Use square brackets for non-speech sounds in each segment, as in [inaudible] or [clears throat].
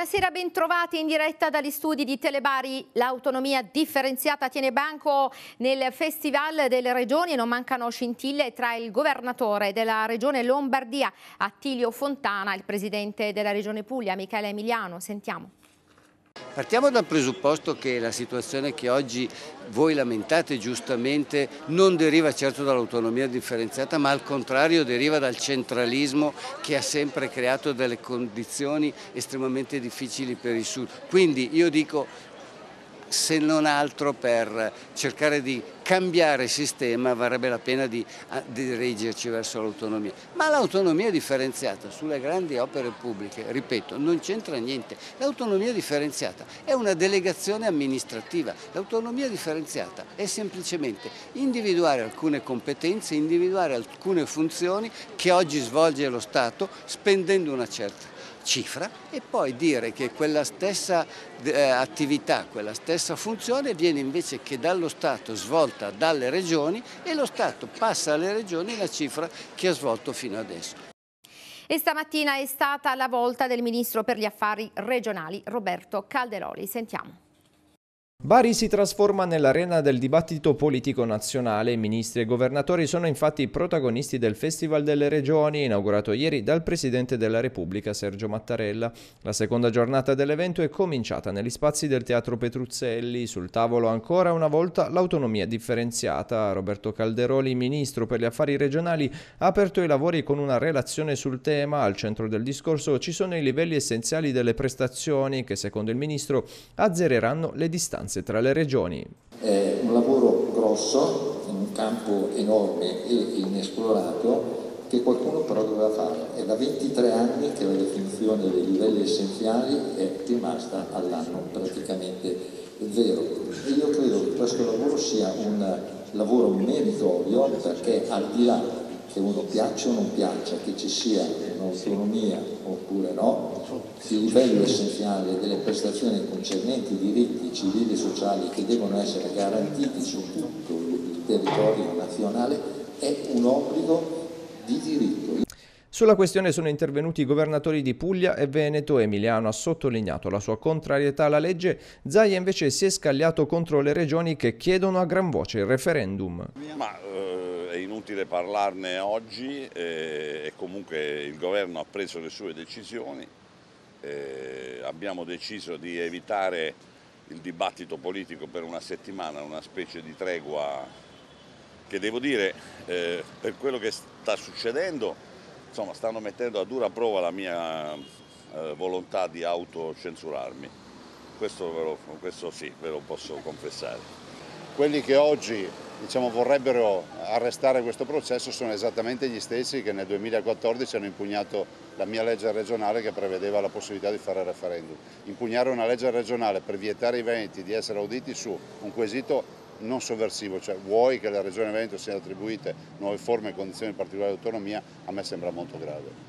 Buonasera, bentrovati in diretta dagli studi di Telebari. L'autonomia differenziata tiene banco nel Festival delle Regioni non mancano scintille tra il governatore della Regione Lombardia, Attilio Fontana, il presidente della Regione Puglia, Michele Emiliano. Sentiamo. Partiamo dal presupposto che la situazione che oggi voi lamentate giustamente non deriva certo dall'autonomia differenziata, ma al contrario deriva dal centralismo che ha sempre creato delle condizioni estremamente difficili per il Sud. Quindi io dico se non altro per cercare di cambiare sistema varrebbe la pena di dirigerci verso l'autonomia. Ma l'autonomia differenziata sulle grandi opere pubbliche, ripeto, non c'entra niente. L'autonomia differenziata è una delegazione amministrativa. L'autonomia differenziata è semplicemente individuare alcune competenze, individuare alcune funzioni che oggi svolge lo Stato spendendo una certa cifra e poi dire che quella stessa eh, attività, quella stessa funzione viene invece che dallo Stato svolta dalle regioni e lo Stato passa alle regioni la cifra che ha svolto fino adesso. E stamattina è stata la volta del Ministro per gli Affari Regionali Roberto Calderoli. Sentiamo. Bari si trasforma nell'arena del dibattito politico nazionale. Ministri e governatori sono infatti protagonisti del Festival delle Regioni, inaugurato ieri dal Presidente della Repubblica Sergio Mattarella. La seconda giornata dell'evento è cominciata negli spazi del Teatro Petruzzelli. Sul tavolo ancora una volta l'autonomia differenziata. Roberto Calderoli, Ministro per gli Affari Regionali, ha aperto i lavori con una relazione sul tema. Al centro del discorso ci sono i livelli essenziali delle prestazioni che, secondo il Ministro, azzereranno le distanze distanze tra le regioni. È un lavoro grosso, in un campo enorme e inesplorato, che qualcuno però doveva fare. È da 23 anni che la definizione dei livelli essenziali è rimasta all'anno praticamente zero. E io credo che questo lavoro sia un lavoro meritorio perché al di là che uno piaccia o non piaccia, che ci sia un'autonomia oppure no, il livello essenziale delle prestazioni concernenti i diritti civili e sociali che devono essere garantiti su tutto il territorio nazionale è un obbligo di diritto. Sulla questione sono intervenuti i governatori di Puglia e Veneto. Emiliano ha sottolineato la sua contrarietà alla legge. Zaia invece si è scagliato contro le regioni che chiedono a gran voce il referendum. Ma, eh, è inutile parlarne oggi eh, e comunque il governo ha preso le sue decisioni. Eh, abbiamo deciso di evitare il dibattito politico per una settimana, una specie di tregua che devo dire eh, per quello che sta succedendo insomma, stanno mettendo a dura prova la mia eh, volontà di autocensurarmi. Questo, lo, questo sì, ve lo posso confessare. Quelli che oggi diciamo, vorrebbero arrestare questo processo sono esattamente gli stessi che nel 2014 hanno impugnato la mia legge regionale che prevedeva la possibilità di fare referendum. Impugnare una legge regionale per vietare i veneti di essere auditi su un quesito non sovversivo, cioè vuoi che la Regione Veneto siano attribuite nuove forme e condizioni particolari di autonomia, a me sembra molto grave.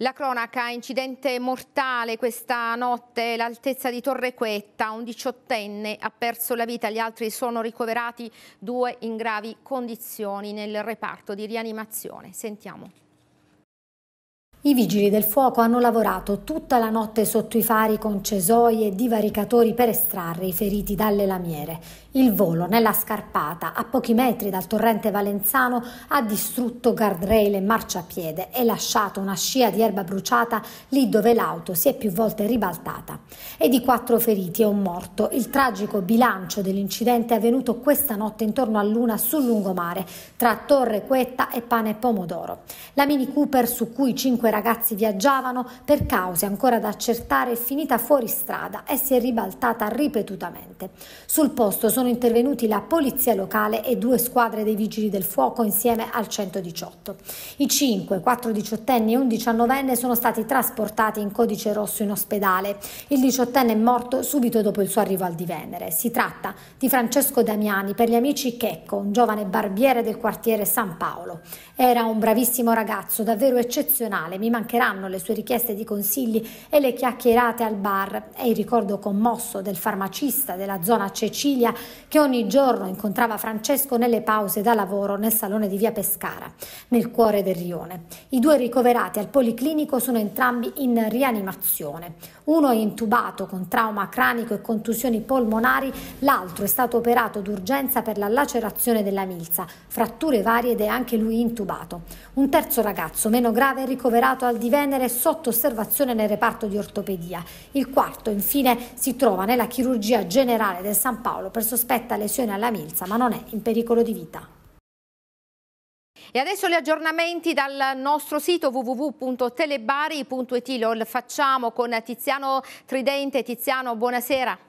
La cronaca, incidente mortale questa notte, l'altezza di Torrequetta, un diciottenne ha perso la vita, gli altri sono ricoverati, due in gravi condizioni nel reparto di rianimazione. Sentiamo. I vigili del fuoco hanno lavorato tutta la notte sotto i fari con cesoie e divaricatori per estrarre i feriti dalle lamiere. Il volo nella scarpata, a pochi metri dal torrente Valenzano, ha distrutto guardrail e marciapiede e lasciato una scia di erba bruciata lì dove l'auto si è più volte ribaltata. E di quattro feriti e un morto, il tragico bilancio dell'incidente è avvenuto questa notte intorno a luna sul lungomare, tra Torre Quetta e Pane e Pomodoro. La Mini Cooper su cui cinque ragazzi viaggiavano per cause ancora da accertare è finita fuori strada e si è ribaltata ripetutamente. Sul posto sono intervenuti la polizia locale e due squadre dei vigili del fuoco insieme al 118. I cinque, quattro diciottenni e un diciannovenne sono stati trasportati in codice rosso in ospedale. Il diciottenne è morto subito dopo il suo arrivo al di Venere. Si tratta di Francesco Damiani per gli amici Checco, un giovane barbiere del quartiere San Paolo. Era un bravissimo ragazzo, davvero eccezionale. Mi mancheranno le sue richieste di consigli e le chiacchierate al bar. È il ricordo commosso del farmacista della zona Cecilia che ogni giorno incontrava Francesco nelle pause da lavoro nel salone di via Pescara, nel cuore del rione. I due ricoverati al policlinico sono entrambi in rianimazione. Uno è intubato con trauma cranico e contusioni polmonari, l'altro è stato operato d'urgenza per la lacerazione della milza, fratture varie ed è anche lui intubato. Un terzo ragazzo, meno grave, è ricoverato al di Venere sotto osservazione nel reparto di ortopedia. Il quarto, infine, si trova nella chirurgia generale del San Paolo per sospetta lesione alla milza, ma non è in pericolo di vita. E adesso gli aggiornamenti dal nostro sito www.telebari.it lo facciamo con Tiziano Tridente. Tiziano, buonasera.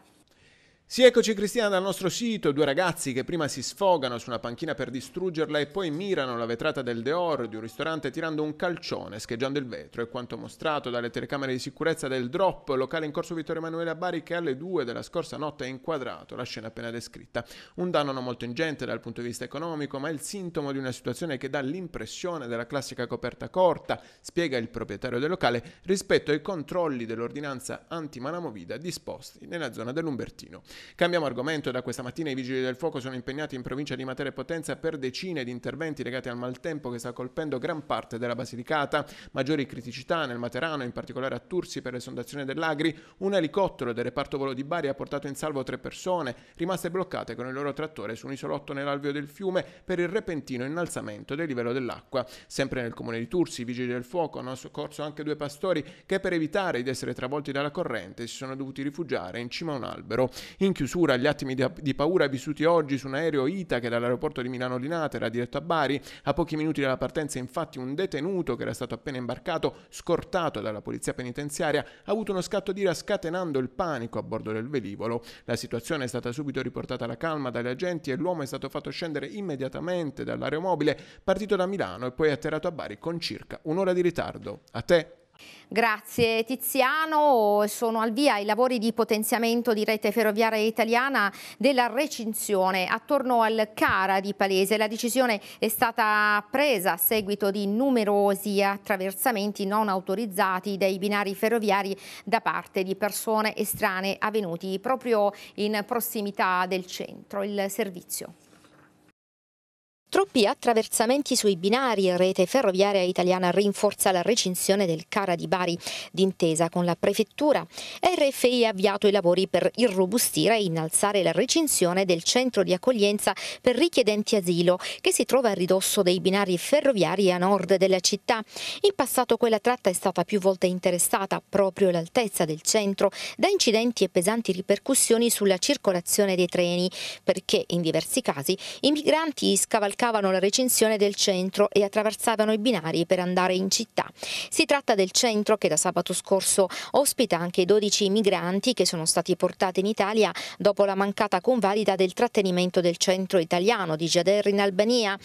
Sì, eccoci Cristiana dal nostro sito, due ragazzi che prima si sfogano su una panchina per distruggerla e poi mirano la vetrata del Deor di un ristorante tirando un calcione, scheggiando il vetro. È quanto mostrato dalle telecamere di sicurezza del Drop, locale in corso Vittorio Emanuele a Bari che alle due della scorsa notte ha inquadrato la scena appena descritta. Un danno non molto ingente dal punto di vista economico, ma è il sintomo di una situazione che dà l'impressione della classica coperta corta, spiega il proprietario del locale, rispetto ai controlli dell'ordinanza anti-manamovida disposti nella zona dell'Umbertino. Cambiamo argomento, da questa mattina i vigili del fuoco sono impegnati in provincia di Matera e Potenza per decine di interventi legati al maltempo che sta colpendo gran parte della Basilicata, maggiori criticità nel Materano, in particolare a Tursi per l'esondazione dell'Agri, un elicottero del reparto volo di Bari ha portato in salvo tre persone, rimaste bloccate con il loro trattore su un isolotto nell'alveo del fiume per il repentino innalzamento del livello dell'acqua. Sempre nel comune di Tursi, i vigili del fuoco hanno soccorso anche due pastori che per evitare di essere travolti dalla corrente si sono dovuti rifugiare in cima a un albero. In in chiusura gli attimi di, di, paura vissuti oggi su un aereo ITA che dall'aeroporto di Milano Linate era diretto a Bari. A pochi minuti dalla partenza, infatti, un detenuto che era stato appena imbarcato, scortato dalla polizia penitenziaria, ha avuto uno scatto d'ira scatenando il panico a bordo del velivolo. La situazione è stata subito riportata alla calma dagli agenti e l'uomo è stato fatto scendere immediatamente dall'aeromobile partito da Milano e poi atterrato a Bari con circa un'ora di ritardo. A te. Grazie Tiziano, sono al via i lavori di potenziamento di rete ferroviaria italiana della recinzione attorno al Cara di Palese. La decisione è stata presa a seguito di numerosi attraversamenti non autorizzati dai binari ferroviari da parte di persone estranee avvenuti proprio in prossimità del centro. Il servizio. Troppi attraversamenti sui binari rete ferroviaria italiana rinforza la recinzione del Cara di Bari d'intesa con la prefettura. RFI ha avviato i lavori per irrobustire e innalzare la recinzione del centro di accoglienza per richiedenti asilo che si trova a ridosso dei binari ferroviari a nord della città. In passato quella tratta è stata più volte interessata proprio l'altezza del centro da incidenti e pesanti ripercussioni sulla circolazione dei treni perché in diversi casi i migranti scavalcavano cavalcavano la recinzione del centro e attraversavano i binari per andare in città. Si tratta del centro che da sabato scorso ospita anche 12 migranti che sono stati portati in Italia dopo la mancata convalida del trattenimento del centro italiano di Jader in Albania.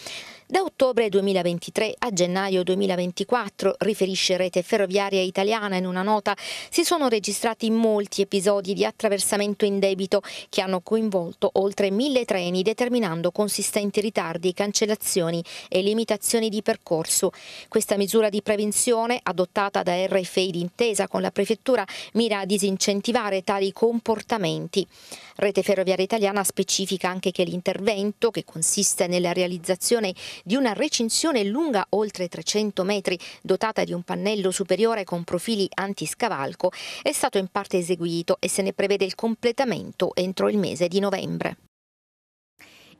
Da ottobre 2023 a gennaio 2024, riferisce Rete Ferroviaria Italiana in una nota, si sono registrati molti episodi di attraversamento in debito che hanno coinvolto oltre mille treni determinando consistenti ritardi cancellazioni e limitazioni di percorso. Questa misura di prevenzione, adottata da RFI d'intesa con la Prefettura, mira a disincentivare tali comportamenti. Rete Ferroviaria Italiana specifica anche che l'intervento, che consiste nella realizzazione di una recinzione lunga oltre 300 metri, dotata di un pannello superiore con profili antiscavalco, è stato in parte eseguito e se ne prevede il completamento entro il mese di novembre.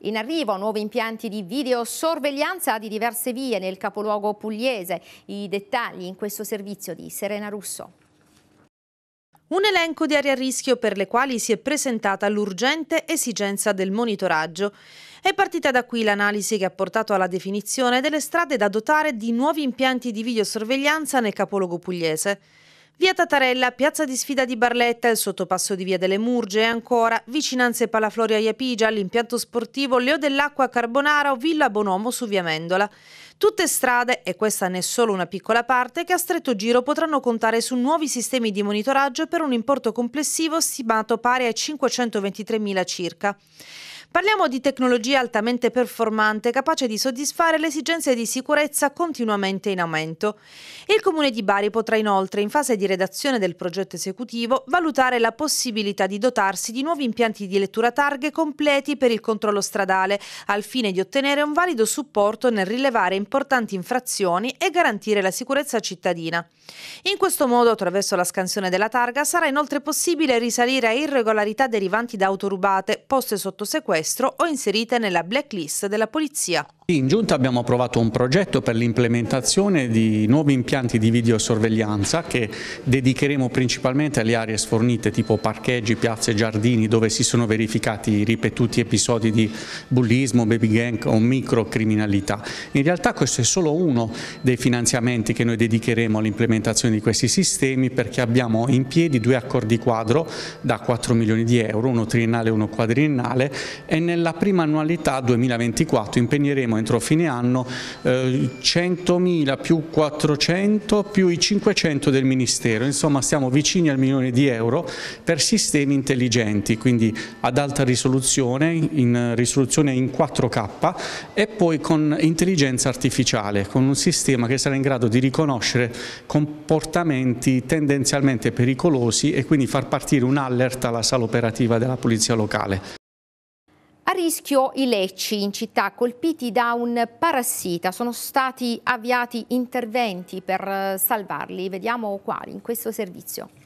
In arrivo nuovi impianti di videosorveglianza di diverse vie nel capoluogo pugliese. I dettagli in questo servizio di Serena Russo. Un elenco di aree a rischio per le quali si è presentata l'urgente esigenza del monitoraggio. È partita da qui l'analisi che ha portato alla definizione delle strade da dotare di nuovi impianti di videosorveglianza nel capoluogo pugliese. Via Tatarella, piazza di sfida di Barletta, il sottopasso di Via delle Murge e ancora vicinanze Palafloria Iapigia, l'impianto sportivo Leo dell'Acqua Carbonara o Villa Bonomo su Via Mendola. Tutte strade, e questa ne è solo una piccola parte, che a stretto giro potranno contare su nuovi sistemi di monitoraggio per un importo complessivo stimato pari a 523.000 circa. Parliamo di tecnologia altamente performante capace di soddisfare le esigenze di sicurezza continuamente in aumento. Il Comune di Bari potrà inoltre, in fase di redazione del progetto esecutivo, valutare la possibilità di dotarsi di nuovi impianti di lettura targhe completi per il controllo stradale, al fine di ottenere un valido supporto nel rilevare importanti infrazioni e garantire la sicurezza cittadina. In questo modo, attraverso la scansione della targa, sarà inoltre possibile risalire a irregolarità derivanti da auto rubate, poste sotto sequestro sequestro o inserite nella blacklist della polizia. In Giunta abbiamo approvato un progetto per l'implementazione di nuovi impianti di videosorveglianza che dedicheremo principalmente alle aree sfornite tipo parcheggi, piazze giardini dove si sono verificati ripetuti episodi di bullismo, baby gang o microcriminalità. In realtà questo è solo uno dei finanziamenti che noi dedicheremo all'implementazione di questi sistemi perché abbiamo in piedi due accordi quadro da 4 milioni di euro, uno triennale e uno quadriennale e nella prima annualità 2024 impegneremo entro fine anno eh, 100.000 più 400 più i 500 del Ministero, insomma stiamo vicini al milione di euro per sistemi intelligenti, quindi ad alta risoluzione, in risoluzione in 4K e poi con intelligenza artificiale, con un sistema che sarà in grado di riconoscere comportamenti tendenzialmente pericolosi e quindi far partire un allert alla sala operativa della polizia locale. A rischio i lecci in città colpiti da un parassita. Sono stati avviati interventi per eh, salvarli. Vediamo quali in questo servizio.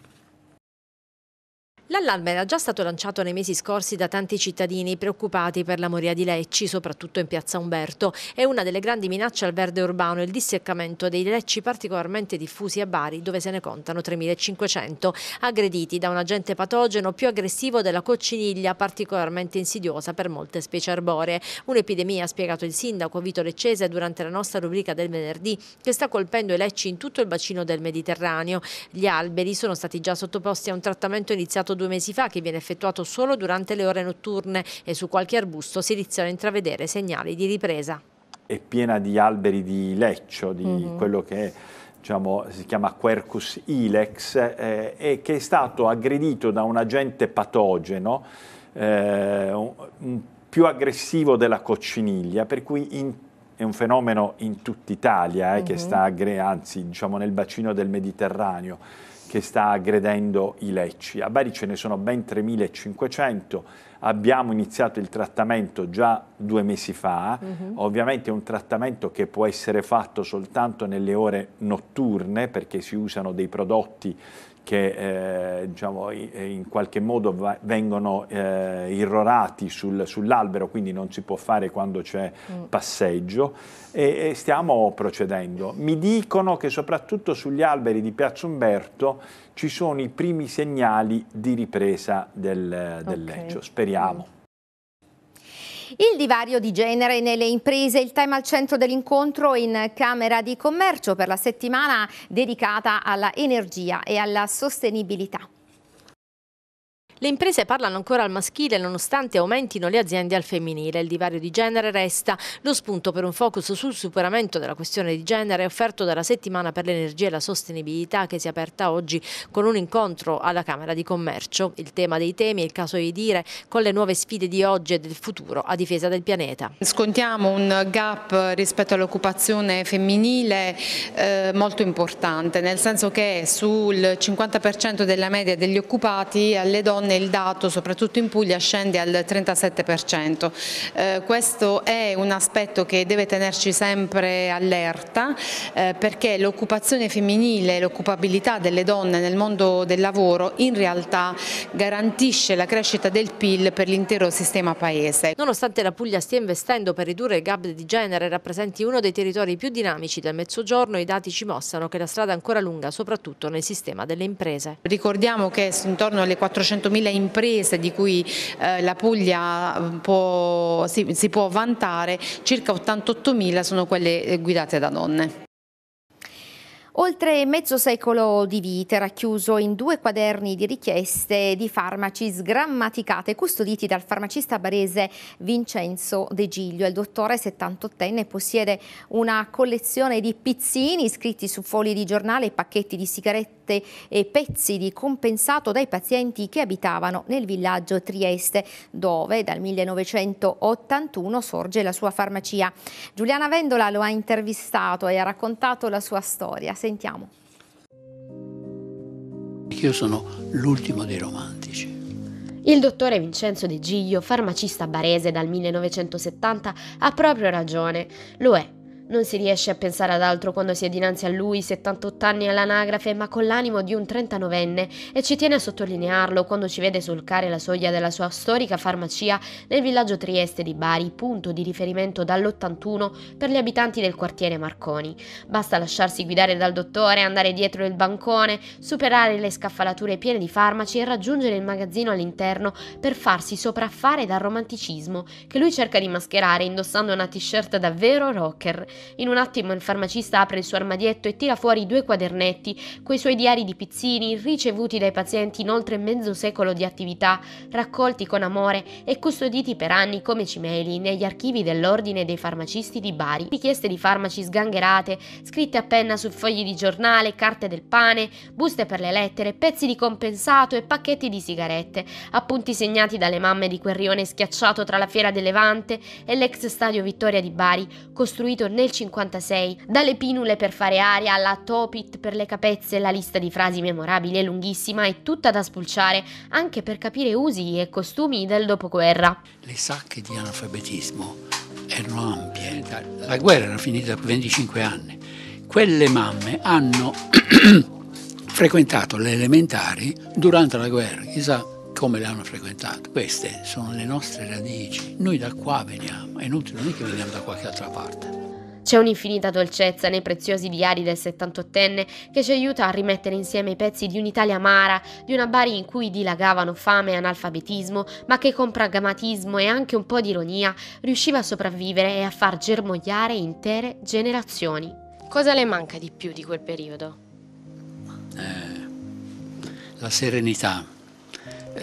L'allarme era già stato lanciato nei mesi scorsi da tanti cittadini preoccupati per la moria di Lecci, soprattutto in piazza Umberto. È una delle grandi minacce al verde urbano il disseccamento dei lecci particolarmente diffusi a Bari, dove se ne contano 3.500, aggrediti da un agente patogeno più aggressivo della cocciniglia, particolarmente insidiosa per molte specie arboree. Un'epidemia, ha spiegato il sindaco Vito Leccese durante la nostra rubrica del venerdì, che sta colpendo i lecci in tutto il bacino del Mediterraneo. Gli alberi sono stati già sottoposti a un trattamento iniziato due mesi fa che viene effettuato solo durante le ore notturne e su qualche arbusto si iniziano a intravedere segnali di ripresa. È piena di alberi di leccio, di mm -hmm. quello che diciamo, si chiama Quercus ilex eh, e che è stato aggredito da un agente patogeno eh, un, un più aggressivo della cocciniglia, per cui in, è un fenomeno in tutta Italia eh, mm -hmm. che sta anzi diciamo, nel bacino del Mediterraneo che sta aggredendo i lecci. A Bari ce ne sono ben 3.500, abbiamo iniziato il trattamento già due mesi fa, uh -huh. ovviamente è un trattamento che può essere fatto soltanto nelle ore notturne perché si usano dei prodotti che eh, diciamo, in qualche modo vengono eh, irrorati sul, sull'albero, quindi non si può fare quando c'è mm. passeggio e, e, stiamo procedendo. Mi dicono che soprattutto sugli alberi di Piazza Umberto ci sono i primi segnali di ripresa del, del okay. leccio, speriamo. Il divario di genere nelle imprese, il tema al centro dell'incontro in Camera di Commercio per la settimana dedicata alla energia e alla sostenibilità. Le imprese parlano ancora al maschile nonostante aumentino le aziende al femminile. Il divario di genere resta lo spunto per un focus sul superamento della questione di genere offerto dalla settimana per l'energia e la sostenibilità che si è aperta oggi con un incontro alla Camera di Commercio. Il tema dei temi è il caso di dire con le nuove sfide di oggi e del futuro a difesa del pianeta. Scontiamo un gap rispetto all'occupazione femminile eh, molto importante, nel senso che sul 50% della media degli occupati alle donne donne il dato, soprattutto in Puglia, scende al 37%. Eh, questo è un aspetto che deve tenerci sempre allerta eh, perché l'occupazione femminile, l'occupabilità delle donne nel mondo del lavoro in realtà garantisce la crescita del PIL per l'intero sistema paese. Nonostante la Puglia stia investendo per ridurre il gap di genere e rappresenti uno dei territori più dinamici del Mezzogiorno, i dati ci mostrano che la strada è ancora lunga, soprattutto nel sistema delle imprese. Ricordiamo che intorno alle 400.000 400.000 imprese di cui eh, la Puglia eh, può, si, si può vantare, circa 88.000 sono quelle eh, guidate da donne. Oltre mezzo secolo di vita racchiuso in due quaderni di richieste di farmaci sgrammaticate custoditi dal farmacista barese Vincenzo De Giglio. Il dottore 78enne possiede una collezione di pizzini scritti su fogli di giornale pacchetti di sigarette e pezzi di compensato dai pazienti che abitavano nel villaggio Trieste dove dal 1981 sorge la sua farmacia. Giuliana Vendola lo ha intervistato e ha raccontato la sua storia. Sentiamo. Io sono l'ultimo dei romantici. Il dottore Vincenzo De Giglio, farmacista barese dal 1970, ha proprio ragione. Lo è non si riesce a pensare ad altro quando si è dinanzi a lui, 78 anni all'anagrafe, ma con l'animo di un 39enne, e ci tiene a sottolinearlo quando ci vede solcare la soglia della sua storica farmacia nel villaggio Trieste di Bari, punto di riferimento dall'81 per gli abitanti del quartiere Marconi. Basta lasciarsi guidare dal dottore, andare dietro il bancone, superare le scaffalature piene di farmaci e raggiungere il magazzino all'interno per farsi sopraffare dal romanticismo che lui cerca di mascherare indossando una t-shirt davvero rocker. In un attimo il farmacista apre il suo armadietto e tira fuori due quadernetti, quei suoi diari di pizzini ricevuti dai pazienti in oltre mezzo secolo di attività, raccolti con amore e custoditi per anni come cimeli negli archivi dell'Ordine dei farmacisti di Bari. Richieste di farmaci sgangherate, scritte a penna su fogli di giornale, carte del pane, buste per le lettere, pezzi di compensato e pacchetti di sigarette, appunti segnati dalle mamme di quel rione schiacciato tra la fiera del Levante e l'ex stadio Vittoria di Bari, costruito nel 56, dalle pinule per fare aria alla topit per le capezze, la lista di frasi memorabili è lunghissima e tutta da spulciare anche per capire usi e costumi del dopoguerra. Le sacche di analfabetismo erano ampie, la guerra era finita per 25 anni. Quelle mamme hanno [clears throat] frequentato le elementari durante la guerra, chissà come le hanno frequentate. Queste sono le nostre radici, noi da qua veniamo, è inutile, non è che veniamo da qualche altra parte. C'è un'infinita dolcezza nei preziosi diari del 78enne che ci aiuta a rimettere insieme i pezzi di un'Italia amara, di una Bari in cui dilagavano fame e analfabetismo, ma che con pragmatismo e anche un po' di ironia riusciva a sopravvivere e a far germogliare intere generazioni. Cosa le manca di più di quel periodo? Eh, la serenità,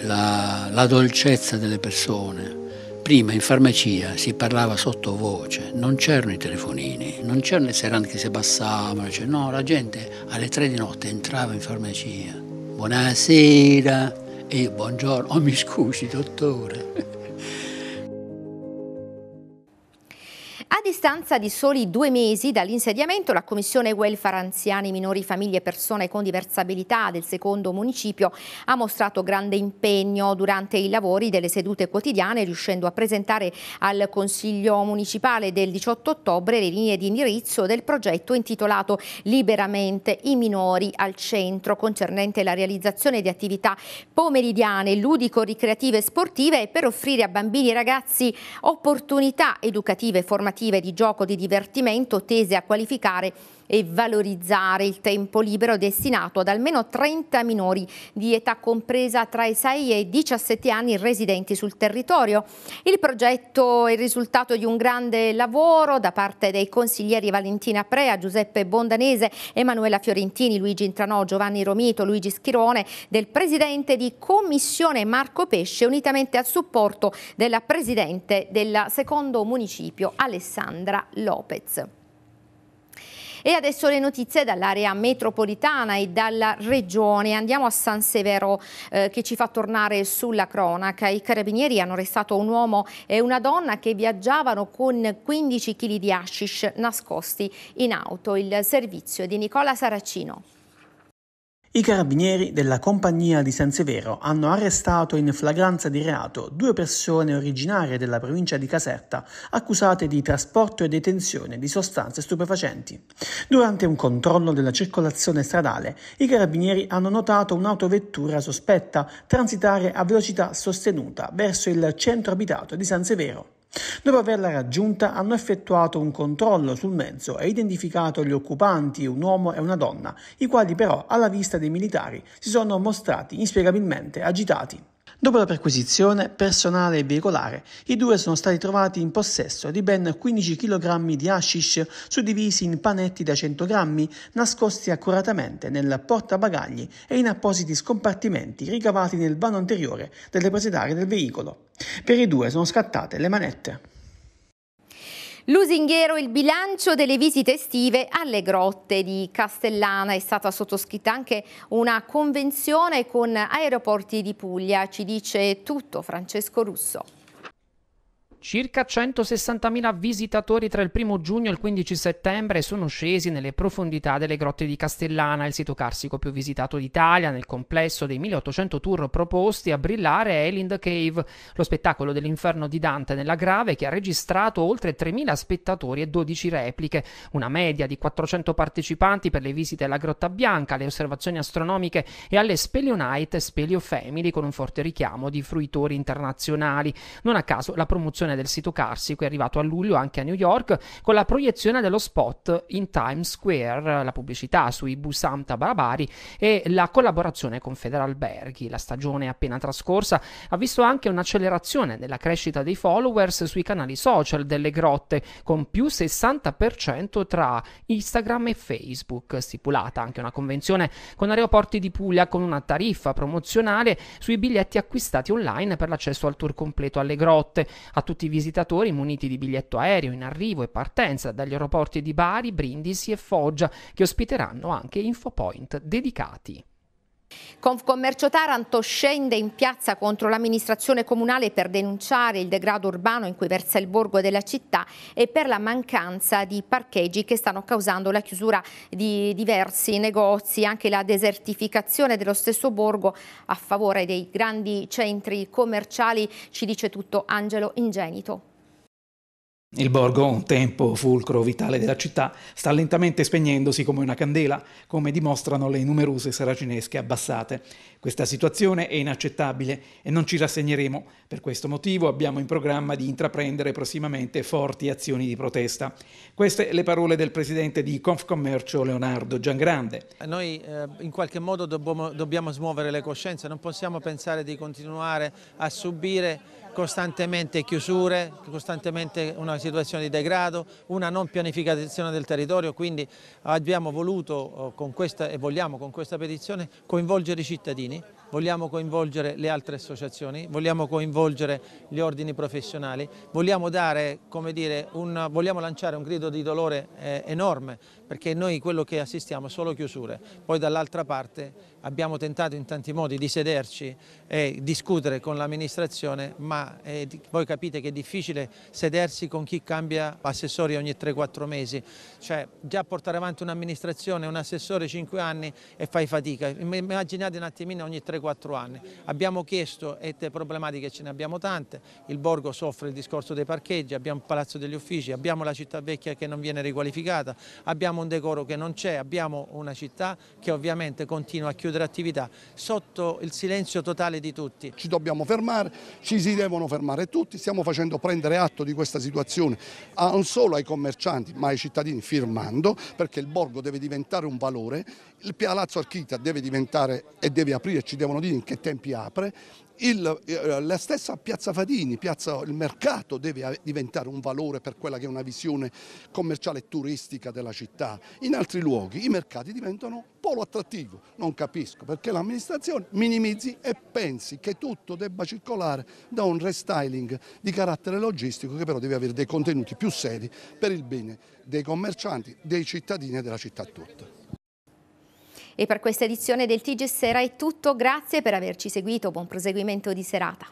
la, la dolcezza delle persone Prima in farmacia si parlava sottovoce, non c'erano i telefonini, non c'erano le serate che si passavano, cioè, no, la gente alle tre di notte entrava in farmacia. Buonasera, e io buongiorno, oh mi scusi dottore. A distanza di soli due mesi dall'insediamento, la Commissione Welfare Anziani, Minori, Famiglie e Persone con diversa abilità del secondo municipio ha mostrato grande impegno durante i lavori delle sedute quotidiane, riuscendo a presentare al Consiglio Municipale del 18 ottobre le linee di indirizzo del progetto intitolato Liberamente i minori al centro, concernente la realizzazione di attività pomeridiane, ludico-ricreative e sportive per offrire a bambini e ragazzi opportunità educative e formative alternative di gioco di divertimento tese a qualificare e valorizzare il tempo libero destinato ad almeno 30 minori di età compresa tra i 6 e i 17 anni residenti sul territorio. Il progetto è il risultato di un grande lavoro da parte dei consiglieri Valentina Prea, Giuseppe Bondanese, Emanuela Fiorentini, Luigi Intranò, Giovanni Romito, Luigi Schirone, del presidente di commissione Marco Pesce, unitamente al supporto della presidente del secondo municipio Alessandra Lopez. E adesso le notizie dall'area metropolitana e dalla regione. Andiamo a San Severo eh, che ci fa tornare sulla cronaca. I carabinieri hanno arrestato un uomo e una donna che viaggiavano con 15 kg di hashish nascosti in auto. Il servizio di Nicola Saracino. I carabinieri della compagnia di San Severo hanno arrestato in flagranza di reato due persone originarie della provincia di Caserta accusate di trasporto e detenzione di sostanze stupefacenti. Durante un controllo della circolazione stradale, i carabinieri hanno notato un'autovettura sospetta transitare a velocità sostenuta verso il centro abitato di San Severo. Dopo averla raggiunta hanno effettuato un controllo sul mezzo e identificato gli occupanti, un uomo e una donna, i quali però alla vista dei militari si sono mostrati inspiegabilmente agitati. Dopo la perquisizione personale e veicolare, i due sono stati trovati in possesso di ben 15 kg di hashish suddivisi in panetti da 100 grammi, nascosti accuratamente nel portabagagli e in appositi scompartimenti ricavati nel vano anteriore del depositario del veicolo. Per i due sono scattate le manette. Lusinghiero il bilancio delle visite estive alle grotte di Castellana. È stata sottoscritta anche una convenzione con Aeroporti di Puglia. Ci dice tutto Francesco Russo. Circa 160.000 visitatori tra il 1 giugno e il 15 settembre sono scesi nelle profondità delle grotte di Castellana, il sito carsico più visitato d'Italia. Nel complesso dei 1800 tour proposti a brillare è Elind Cave, lo spettacolo dell'inferno di Dante nella Grave che ha registrato oltre 3.000 spettatori e 12 repliche, una media di 400 partecipanti per le visite alla Grotta Bianca, alle osservazioni astronomiche e alle Speleo Night e Speleo Family con un forte richiamo di fruitori internazionali. Non a caso la promozione del sito carsico è arrivato a luglio anche a New York con la proiezione dello spot in Times Square, la pubblicità sui Busamta Barabari e la collaborazione con Federalberghi. La stagione appena trascorsa ha visto anche un'accelerazione nella crescita dei followers sui canali social delle grotte, con più 60% tra Instagram e Facebook. Stipulata anche una convenzione con Aeroporti di Puglia con una tariffa promozionale sui biglietti acquistati online per l'accesso al tour completo alle grotte. A tutti i visitatori muniti di biglietto aereo in arrivo e partenza dagli aeroporti di Bari, Brindisi e Foggia, che ospiteranno anche infopoint dedicati. Confcommercio Taranto scende in piazza contro l'amministrazione comunale per denunciare il degrado urbano in cui versa il borgo della città e per la mancanza di parcheggi che stanno causando la chiusura di diversi negozi, anche la desertificazione dello stesso borgo a favore dei grandi centri commerciali, ci dice tutto Angelo Ingenito. Il borgo, un tempo fulcro vitale della città, sta lentamente spegnendosi come una candela, come dimostrano le numerose saracinesche abbassate. Questa situazione è inaccettabile e non ci rassegneremo. Per questo motivo abbiamo in programma di intraprendere prossimamente forti azioni di protesta. Queste le parole del presidente di Confcommercio Leonardo Giangrande. Noi eh, in qualche modo dobbiamo, dobbiamo smuovere le coscienze, non possiamo pensare di continuare a subire costantemente chiusure, costantemente una situazione di degrado, una non pianificazione del territorio, quindi abbiamo voluto con questa, e vogliamo con questa petizione coinvolgere i cittadini vogliamo coinvolgere le altre associazioni, vogliamo coinvolgere gli ordini professionali, vogliamo, dare, dire, un, vogliamo lanciare un grido di dolore eh, enorme perché noi quello che assistiamo è solo chiusure, poi dall'altra parte abbiamo tentato in tanti modi di sederci e discutere con l'amministrazione, ma eh, voi capite che è difficile sedersi con chi cambia assessori ogni 3-4 mesi, cioè già portare avanti un'amministrazione, un assessore 5 anni e fai fatica, immaginate un attimino ogni 3 3-4 anni. Abbiamo chiesto, e le problematiche ce ne abbiamo tante, il Borgo soffre il discorso dei parcheggi, abbiamo il Palazzo degli Uffici, abbiamo la città vecchia che non viene riqualificata, abbiamo un decoro che non c'è, abbiamo una città che ovviamente continua a chiudere attività sotto il silenzio totale di tutti. Ci dobbiamo fermare, ci si devono fermare tutti, stiamo facendo prendere atto di questa situazione non solo ai commercianti ma ai cittadini firmando perché il Borgo deve diventare un valore, il Palazzo Archita deve diventare e deve aprirci devono dire in che tempi apre, il, eh, la stessa Piazza Fadini, piazza, il mercato deve diventare un valore per quella che è una visione commerciale e turistica della città. In altri luoghi i mercati diventano polo attrattivo. Non capisco perché l'amministrazione minimizzi e pensi che tutto debba circolare da un restyling di carattere logistico che però deve avere dei contenuti più seri per il bene dei commercianti, dei cittadini e della città tutta. E per questa edizione del TG Sera è tutto, grazie per averci seguito, buon proseguimento di serata.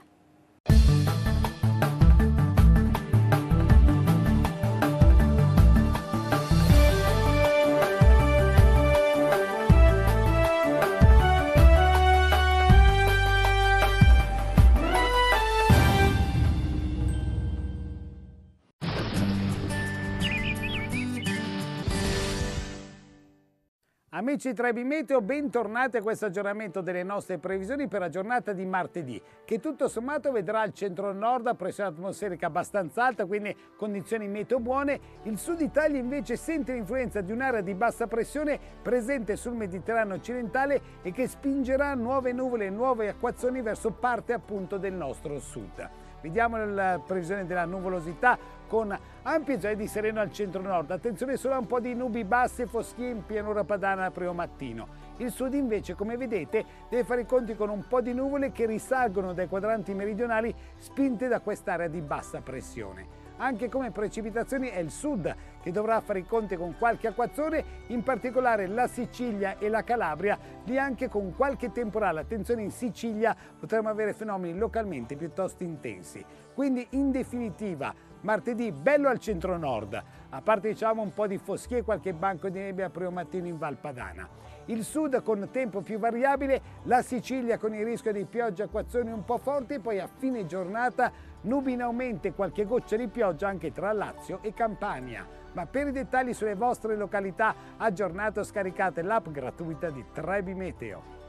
Amici Trebi Meteo, bentornati a questo aggiornamento delle nostre previsioni per la giornata di martedì, che tutto sommato vedrà il centro-nord a pressione atmosferica abbastanza alta, quindi condizioni meteo buone. Il sud Italia invece sente l'influenza di un'area di bassa pressione presente sul Mediterraneo occidentale e che spingerà nuove nuvole e nuove acquazzoni verso parte appunto del nostro sud. Vediamo la previsione della nuvolosità con ampie zone di sereno al centro-nord. Attenzione solo a un po' di nubi basse e foschie in pianura padana al primo mattino. Il sud invece, come vedete, deve fare i conti con un po' di nuvole che risalgono dai quadranti meridionali spinte da quest'area di bassa pressione. Anche come precipitazioni è il sud che dovrà fare i conti con qualche acquazzone, in particolare la Sicilia e la Calabria, lì anche con qualche temporale. Attenzione, in Sicilia potremo avere fenomeni localmente piuttosto intensi. Quindi in definitiva martedì bello al centro-nord, a parte diciamo un po' di foschie e qualche banco di nebbia primo mattino in Val Padana. Il sud con tempo più variabile, la Sicilia con il rischio di pioggia acquazzoni un po' forti, poi a fine giornata nubi in aumento e qualche goccia di pioggia anche tra Lazio e Campania. Ma per i dettagli sulle vostre località aggiornate o scaricate l'app gratuita di Trebi Meteo.